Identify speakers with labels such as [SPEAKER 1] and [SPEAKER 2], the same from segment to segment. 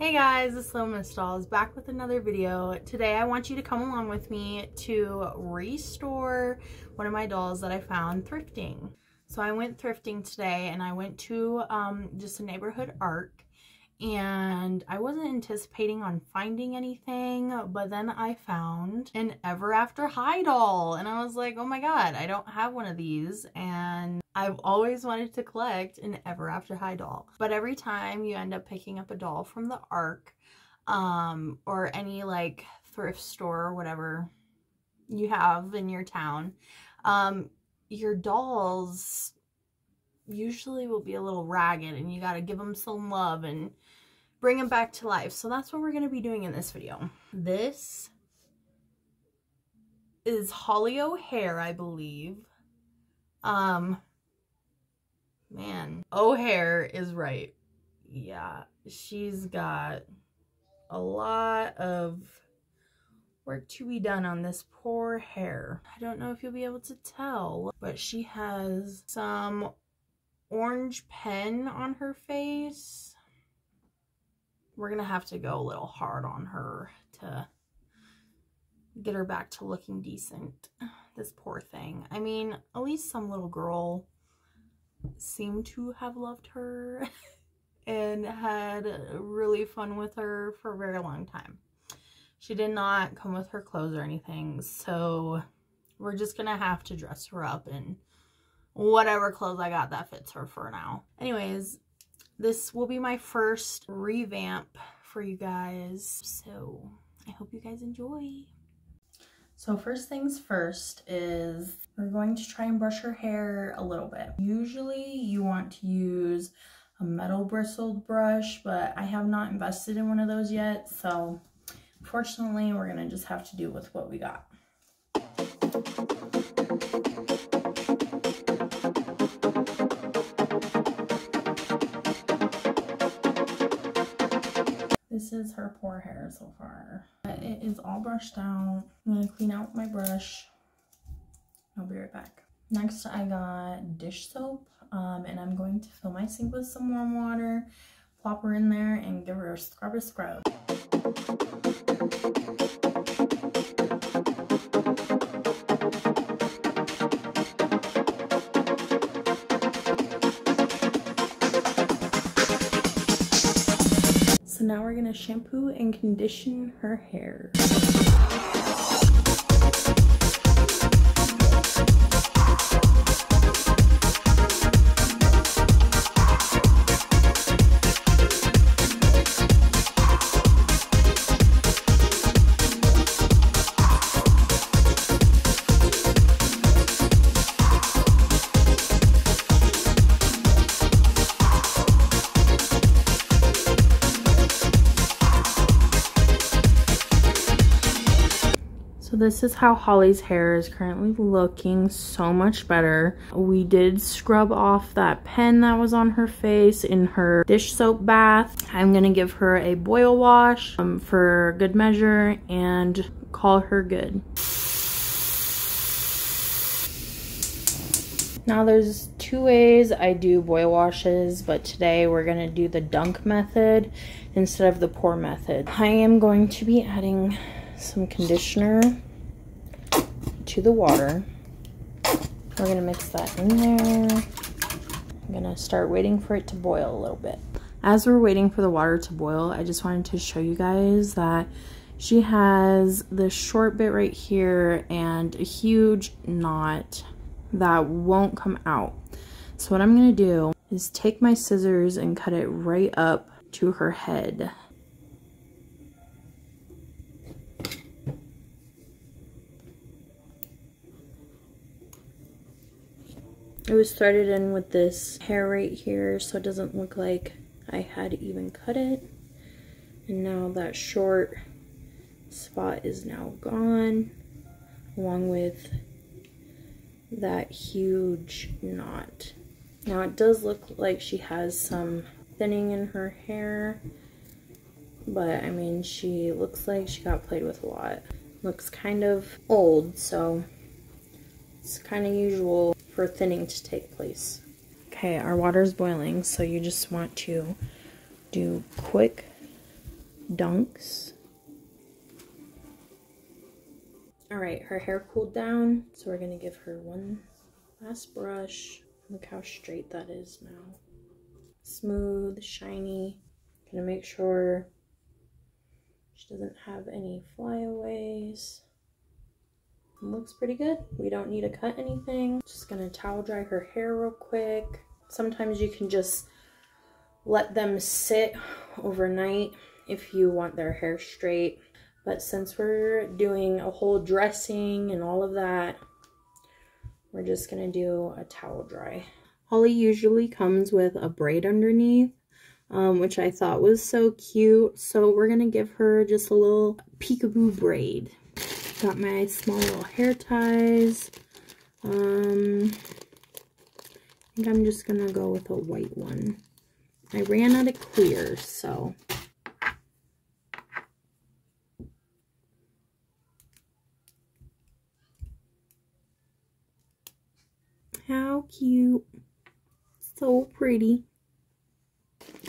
[SPEAKER 1] Hey guys, it's Miss Dolls back with another video. Today I want you to come along with me to restore one of my dolls that I found thrifting. So I went thrifting today and I went to um, just a neighborhood ARC and I wasn't anticipating on finding anything, but then I found an Ever After High doll, and I was like, oh my god, I don't have one of these, and I've always wanted to collect an Ever After High doll. But every time you end up picking up a doll from the ARC, um, or any like thrift store or whatever you have in your town, um, your dolls usually will be a little ragged and you got to give them some love and bring them back to life. So that's what we're going to be doing in this video. This is Holly O'Hair, I believe. Um, man, O'Hair is right. Yeah, she's got a lot of work to be done on this poor hair. I don't know if you'll be able to tell, but she has some orange pen on her face. We're going to have to go a little hard on her to get her back to looking decent. This poor thing. I mean, at least some little girl seemed to have loved her and had really fun with her for a very long time. She did not come with her clothes or anything, so we're just going to have to dress her up in whatever clothes I got that fits her for now. Anyways, this will be my first revamp for you guys. So I hope you guys enjoy. So first things first is we're going to try and brush her hair a little bit. Usually you want to use a metal bristled brush, but I have not invested in one of those yet. So fortunately, we're gonna just have to do with what we got. This is her poor hair so far. But It is all brushed out. I'm gonna clean out my brush. I'll be right back. Next, I got dish soap, um, and I'm going to fill my sink with some warm water, plop her in there, and give her a scrub a scrub. Now we're to shampoo and condition her hair. So this is how Holly's hair is currently looking so much better. We did scrub off that pen that was on her face in her dish soap bath. I'm to give her a boil wash um, for good measure and call her good. Now there's two ways I do boil washes, but today we're to do the dunk method instead of the pour method. I am going to be adding some conditioner to the water. We're to mix that in there. I'm to start waiting for it to boil a little bit. As we're waiting for the water to boil, I just wanted to show you guys that she has this short bit right here and a huge knot that won't come out. So what I'm to do is take my scissors and cut it right up to her head. It was threaded in with this hair right here so it doesn't look like I had even cut it. And now that short spot is now gone along with that huge knot. Now it does look like she has some thinning in her hair, but I mean she looks like she got played with a lot. Looks kind of old, so it's kind of usual for thinning to take place. Okay, our water is boiling, so you just want to do quick dunks. All right, her hair cooled down, so we're gonna give her one last brush. Look how straight that is now. Smooth, shiny. Gonna make sure she doesn't have any flyaways. Looks pretty good. We don't need to cut anything. Just gonna towel dry her hair real quick. Sometimes you can just let them sit overnight if you want their hair straight. But since we're doing a whole dressing and all of that, we're just gonna do a towel dry. Holly usually comes with a braid underneath, um, which I thought was so cute. So we're gonna give her just a little peekaboo braid. Got my small little hair ties. Um, I think I'm just gonna go with a white one. I ran out of clear, so How cute. So pretty.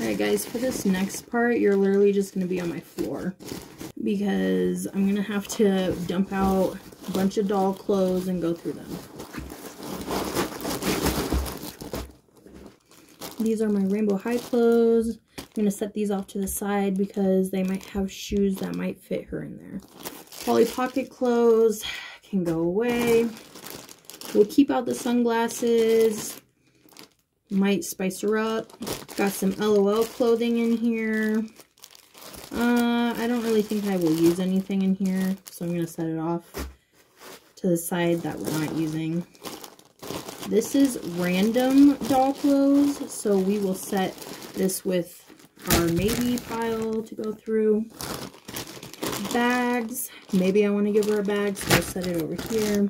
[SPEAKER 1] Alright guys, for this next part, you're literally just going to be on my floor. Because I'm going to have to dump out a bunch of doll clothes and go through them. These are my rainbow high clothes. I'm going to set these off to the side because they might have shoes that might fit her in there. Polly Pocket clothes can go away. We'll keep out the sunglasses. Might spice her up. Got some LOL clothing in here. Uh, I don't really think I will use anything in here, so I'm going to set it off to the side that we're not using. This is random doll clothes, so we will set this with our maybe pile to go through. Bags. Maybe I want to give her a bag, so I'll set it over here.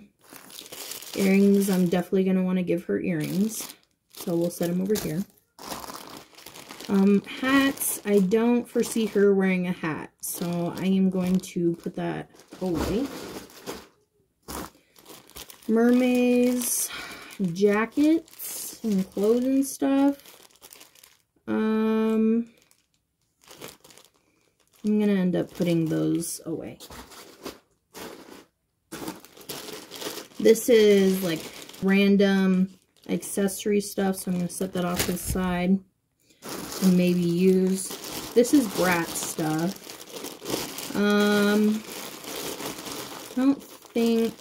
[SPEAKER 1] Earrings, I'm definitely going to want to give her earrings. So we'll set them over here. Um, hats, I don't foresee her wearing a hat. So I am going to put that away. Mermaids, jackets, and clothes and stuff. Um, I'm going to end up putting those away. This is like random accessory stuff, so I'm going to set that off to the side maybe use. This is Bratz stuff. Um, I don't think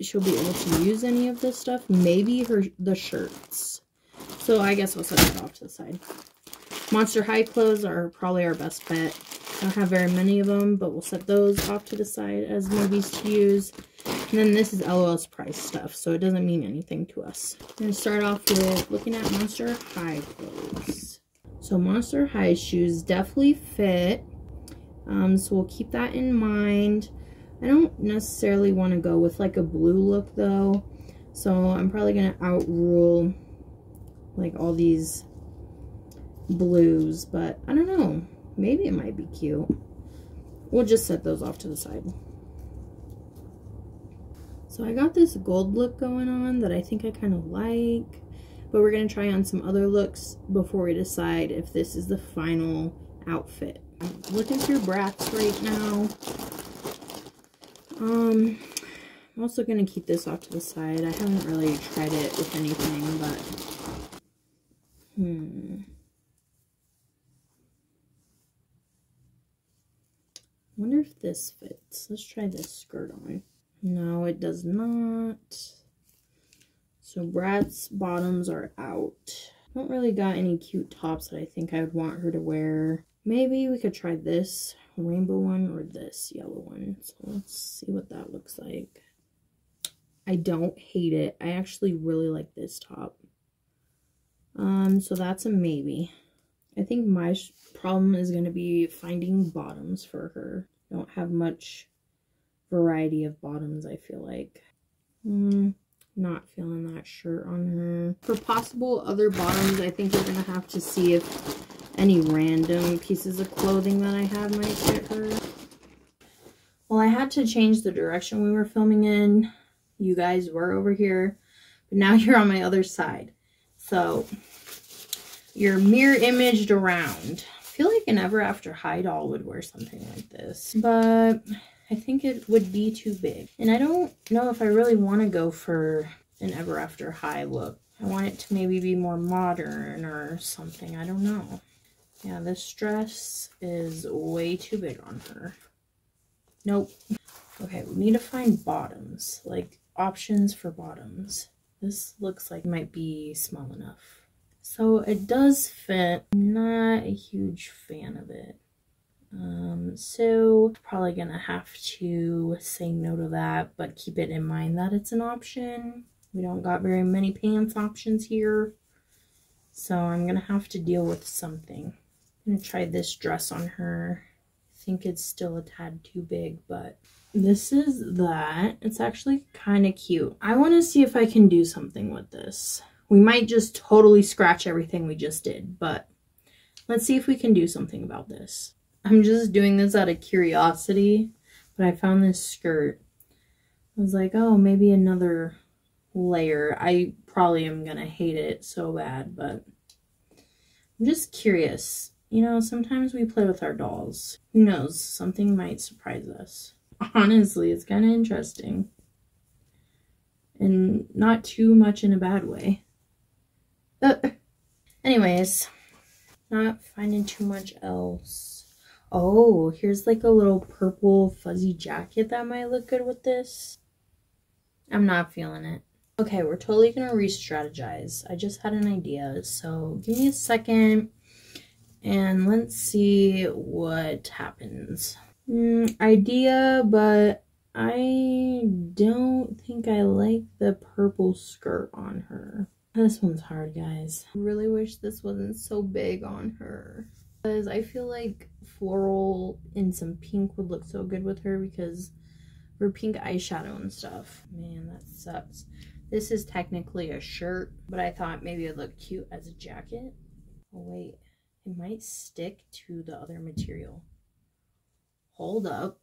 [SPEAKER 1] she'll be able to use any of this stuff. Maybe her the shirts. So I guess I'll set that off to the side. Monster High clothes are probably our best bet. I don't have very many of them, but we'll set those off to the side as movies to use. And then this is LOL Surprise stuff, so it doesn't mean anything to us. I'm going to start off with looking at Monster High clothes. So Monster High shoes definitely fit. Um, so we'll keep that in mind. I don't necessarily want to go with like a blue look though. So I'm probably going to outrule like all these blues. But I don't know. Maybe it might be cute. We'll just set those off to the side. So I got this gold look going on that I think I kind of like. But we're going to try on some other looks before we decide if this is the final outfit. I'm looking through Bratz right now. Um, I'm also going to keep this off to the side. I haven't really tried it with anything, but... Hmm. wonder if this fits. Let's try this skirt on. No, it does not. So Bratz bottoms are out. Don't really got any cute tops that I think I would want her to wear. Maybe we could try this rainbow one or this yellow one. So let's see what that looks like. I don't hate it. I actually really like this top. Um, so that's a maybe. I think my problem is going to be finding bottoms for her. Don't have much variety of bottoms, I feel like. Mm, not feeling that shirt on her. For possible other bottoms, I think we're going to have to see if any random pieces of clothing that I have might fit her. Well, I had to change the direction we were filming in. You guys were over here, but now you're on my other side. So, you're mirror imaged around I feel like an Ever After High doll would wear something like this, but I think it would be too big. And I don't know if I really want to go for an Ever After High look. I want it to maybe be more modern or something. I don't know. Yeah, this dress is way too big on her. Nope. Okay, we need to find bottoms, like options for bottoms. This looks like might be small enough. So it does fit. I'm not a huge fan of it. Um, so probably gonna have to say no to that, but keep it in mind that it's an option. We don't got very many pants options here. So I'm gonna have to deal with something. I'm gonna try this dress on her. I think it's still a tad too big, but this is that. It's actually kind of cute. I want to see if I can do something with this. We might just totally scratch everything we just did, but let's see if we can do something about this. I'm just doing this out of curiosity, but I found this skirt. I was like, oh, maybe another layer. I probably am going to hate it so bad, but I'm just curious. You know, sometimes we play with our dolls. Who knows? Something might surprise us. Honestly, it's kind of interesting. And not too much in a bad way. But anyways, not finding too much else. Oh, here's like a little purple fuzzy jacket that might look good with this. I'm not feeling it. Okay, we're totally to re-strategize. I just had an idea, so give me a second and let's see what happens. Mm, idea, but I don't think I like the purple skirt on her. This one's hard, guys. I really wish this wasn't so big on her. Because I feel like floral and some pink would look so good with her because her pink eyeshadow and stuff. Man, that sucks. This is technically a shirt, but I thought maybe it would look cute as a jacket. Oh, wait. It might stick to the other material hold up.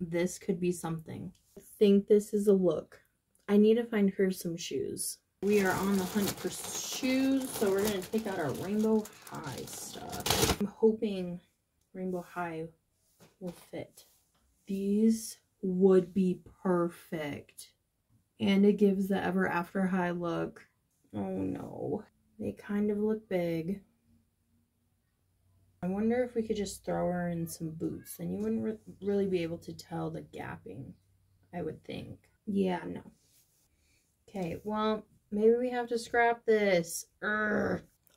[SPEAKER 1] This could be something. I think this is a look. I need to find her some shoes. We are on the hunt for shoes, so we're going to take out our Rainbow High stuff. I'm hoping Rainbow High will fit. These would be perfect. And it gives the Ever After High look. Oh no. They kind of look big. I wonder if we could just throw her in some boots. Then you wouldn't re really be able to tell the gapping, I would think. Yeah, no. Okay, well, maybe we have to scrap this.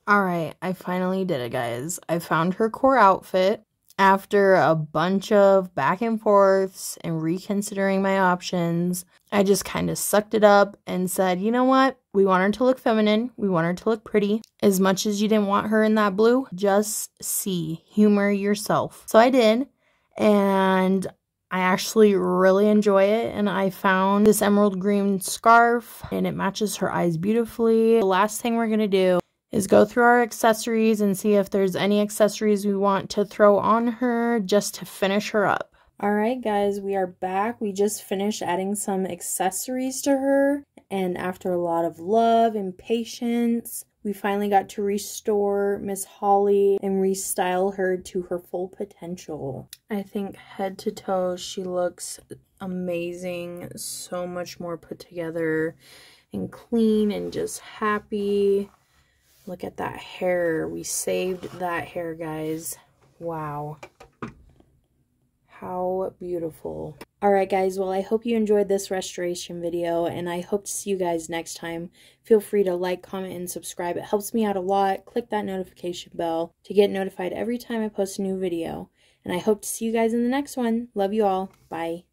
[SPEAKER 1] Alright, I finally did it, guys. I found her core outfit after a bunch of back and forths and reconsidering my options, I just kind of sucked it up and said, you know what? We want her to look feminine. We want her to look pretty. As much as you didn't want her in that blue, just see, humor yourself. So I did. And I actually really enjoy it and I found this emerald green scarf and it matches her eyes beautifully. The last thing we're going to do is go through our accessories and see if there's any accessories we want to throw on her just to finish her up. Alright guys, we are back. We just finished adding some accessories to her and after a lot of love and patience, we finally got to restore Miss Holly and restyle her to her full potential. I think head to toe she looks amazing, so much more put together and clean and just happy. Look at that hair. We saved that hair, guys. Wow. How beautiful. Alright guys, well I hope you enjoyed this restoration video and I hope to see you guys next time. Feel free to like, comment, and subscribe. It helps me out a lot. Click that notification bell to get notified every time I post a new video. And I hope to see you guys in the next one. Love you all. Bye.